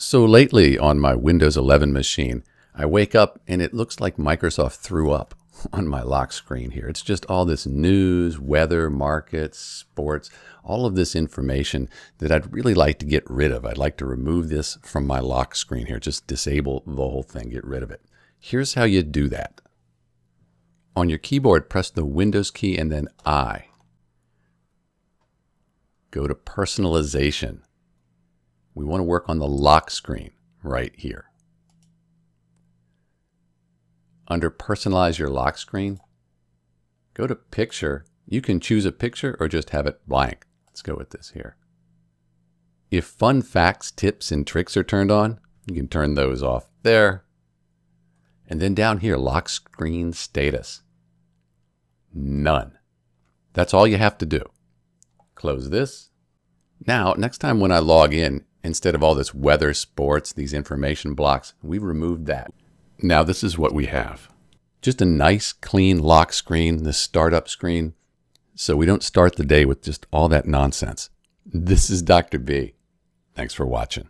So lately on my Windows 11 machine, I wake up and it looks like Microsoft threw up on my lock screen here. It's just all this news, weather, markets, sports, all of this information that I'd really like to get rid of. I'd like to remove this from my lock screen here, just disable the whole thing, get rid of it. Here's how you do that. On your keyboard, press the Windows key and then I. Go to Personalization we want to work on the lock screen right here. Under Personalize your lock screen, go to Picture. You can choose a picture or just have it blank. Let's go with this here. If fun facts, tips, and tricks are turned on, you can turn those off there. And then down here, lock screen status. None. That's all you have to do. Close this. Now, next time when I log in, Instead of all this weather, sports, these information blocks, we removed that. Now this is what we have. Just a nice clean lock screen, the startup screen, so we don't start the day with just all that nonsense. This is Dr. B. Thanks for watching.